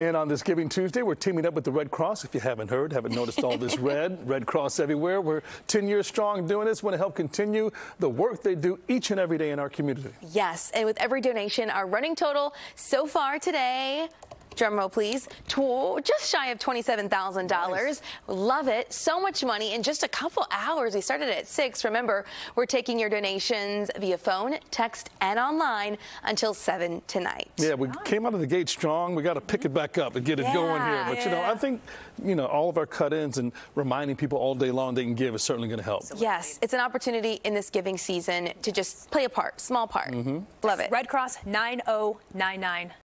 And on this Giving Tuesday, we're teaming up with the Red Cross. If you haven't heard, haven't noticed all this red, Red Cross everywhere. We're 10 years strong doing this. Want to help continue the work they do each and every day in our community. Yes, and with every donation, our running total so far today Drumroll, please. just shy of $27,000. Nice. Love it. So much money in just a couple hours. We started at 6. Remember, we're taking your donations via phone, text, and online until 7 tonight. Yeah, we came out of the gate strong. We got to pick it back up and get it yeah, going here. But, yeah. you know, I think, you know, all of our cut-ins and reminding people all day long they can give is certainly going to help. Yes, it's an opportunity in this giving season to just play a part, small part. Mm -hmm. Love it. Red Cross 9099.